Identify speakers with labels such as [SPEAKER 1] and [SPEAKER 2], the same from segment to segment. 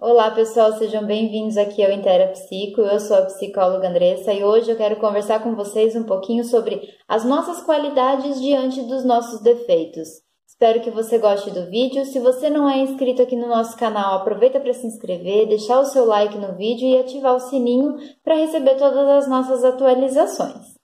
[SPEAKER 1] Olá pessoal, sejam bem-vindos aqui ao Intera Psico. Eu sou a psicóloga Andressa e hoje eu quero conversar com vocês um pouquinho sobre as nossas qualidades diante dos nossos defeitos. Espero que você goste do vídeo. Se você não é inscrito aqui no nosso canal, aproveita para se inscrever, deixar o seu like no vídeo e ativar o sininho para receber todas as nossas atualizações.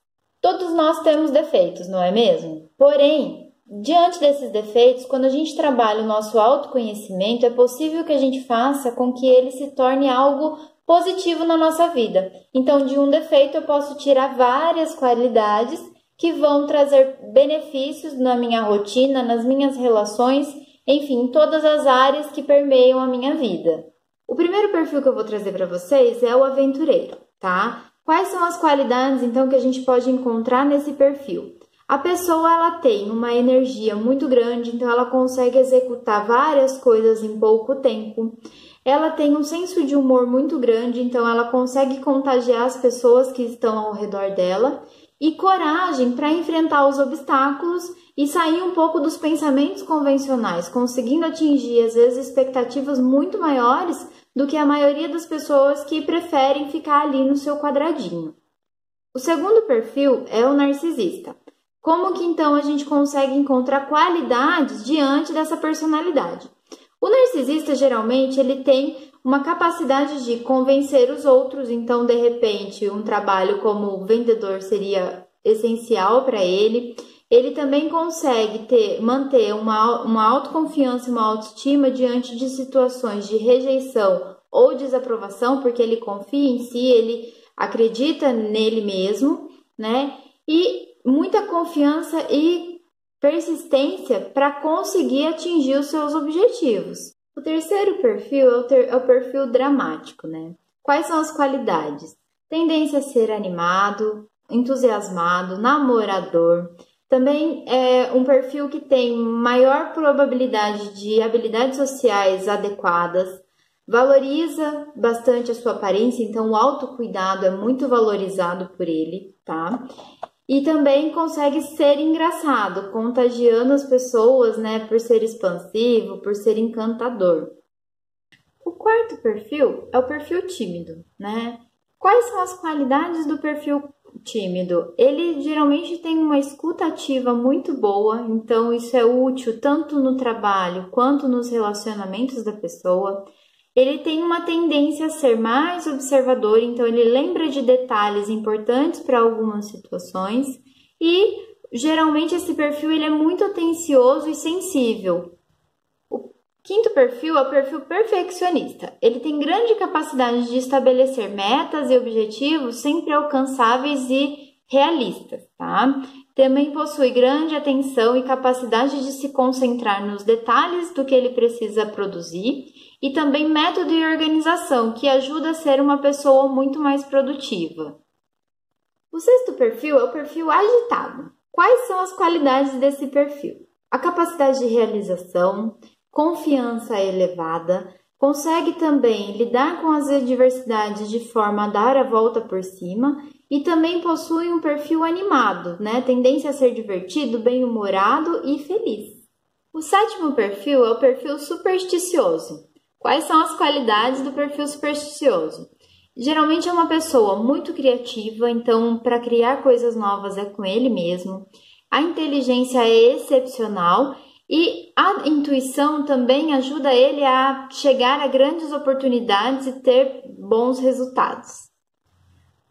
[SPEAKER 1] Todos nós temos defeitos, não é mesmo? Porém, Diante desses defeitos, quando a gente trabalha o nosso autoconhecimento, é possível que a gente faça com que ele se torne algo positivo na nossa vida. Então, de um defeito, eu posso tirar várias qualidades que vão trazer benefícios na minha rotina, nas minhas relações, enfim, em todas as áreas que permeiam a minha vida. O primeiro perfil que eu vou trazer para vocês é o aventureiro, tá? Quais são as qualidades então que a gente pode encontrar nesse perfil? A pessoa ela tem uma energia muito grande, então ela consegue executar várias coisas em pouco tempo. Ela tem um senso de humor muito grande, então ela consegue contagiar as pessoas que estão ao redor dela e coragem para enfrentar os obstáculos e sair um pouco dos pensamentos convencionais, conseguindo atingir às vezes expectativas muito maiores do que a maioria das pessoas que preferem ficar ali no seu quadradinho. O segundo perfil é o narcisista. Como que então a gente consegue encontrar qualidades diante dessa personalidade? O narcisista geralmente ele tem uma capacidade de convencer os outros, então de repente um trabalho como vendedor seria essencial para ele. Ele também consegue ter, manter uma, uma autoconfiança uma autoestima diante de situações de rejeição ou desaprovação, porque ele confia em si, ele acredita nele mesmo, né? E confiança e persistência para conseguir atingir os seus objetivos. O terceiro perfil é o, ter, é o perfil dramático, né? Quais são as qualidades? Tendência a ser animado, entusiasmado, namorador. Também é um perfil que tem maior probabilidade de habilidades sociais adequadas, valoriza bastante a sua aparência, então o autocuidado é muito valorizado por ele, tá? E também consegue ser engraçado, contagiando as pessoas, né, por ser expansivo, por ser encantador. O quarto perfil é o perfil tímido, né? Quais são as qualidades do perfil tímido? Ele geralmente tem uma escuta ativa muito boa, então isso é útil tanto no trabalho quanto nos relacionamentos da pessoa ele tem uma tendência a ser mais observador, então ele lembra de detalhes importantes para algumas situações e geralmente esse perfil ele é muito atencioso e sensível. O quinto perfil é o perfil perfeccionista. Ele tem grande capacidade de estabelecer metas e objetivos sempre alcançáveis e realistas, tá? Também possui grande atenção e capacidade de se concentrar nos detalhes do que ele precisa produzir e também método e organização, que ajuda a ser uma pessoa muito mais produtiva. O sexto perfil é o perfil agitado. Quais são as qualidades desse perfil? A capacidade de realização, confiança elevada, consegue também lidar com as adversidades de forma a dar a volta por cima e também possui um perfil animado, né? Tendência a ser divertido, bem-humorado e feliz. O sétimo perfil é o perfil supersticioso. Quais são as qualidades do perfil supersticioso? Geralmente é uma pessoa muito criativa, então para criar coisas novas é com ele mesmo. A inteligência é excepcional e a intuição também ajuda ele a chegar a grandes oportunidades e ter bons resultados.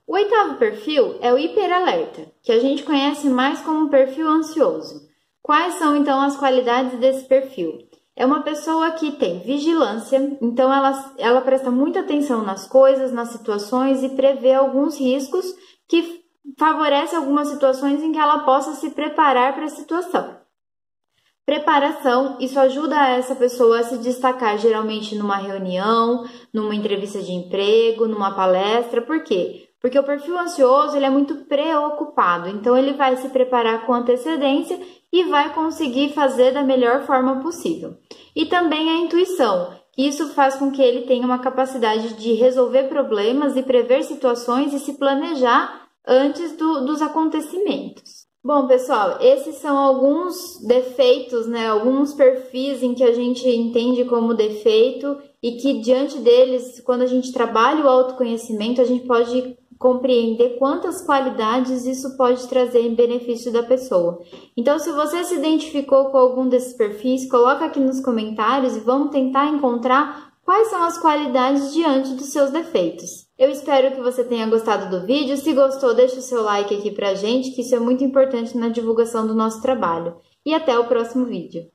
[SPEAKER 1] O oitavo perfil é o hiperalerta, que a gente conhece mais como perfil ansioso. Quais são então as qualidades desse perfil? é uma pessoa que tem vigilância, então ela, ela presta muita atenção nas coisas, nas situações e prevê alguns riscos que favorece algumas situações em que ela possa se preparar para a situação. Preparação, isso ajuda essa pessoa a se destacar geralmente numa reunião, numa entrevista de emprego, numa palestra, por quê? Porque o perfil ansioso ele é muito preocupado, então ele vai se preparar com antecedência e vai conseguir fazer da melhor forma possível. E também a intuição, que isso faz com que ele tenha uma capacidade de resolver problemas e prever situações e se planejar antes do, dos acontecimentos. Bom, pessoal, esses são alguns defeitos, né? Alguns perfis em que a gente entende como defeito e que diante deles, quando a gente trabalha o autoconhecimento, a gente pode compreender quantas qualidades isso pode trazer em benefício da pessoa. Então, se você se identificou com algum desses perfis, coloca aqui nos comentários e vamos tentar encontrar quais são as qualidades diante dos seus defeitos. Eu espero que você tenha gostado do vídeo. Se gostou, deixe o seu like aqui pra gente, que isso é muito importante na divulgação do nosso trabalho. E até o próximo vídeo.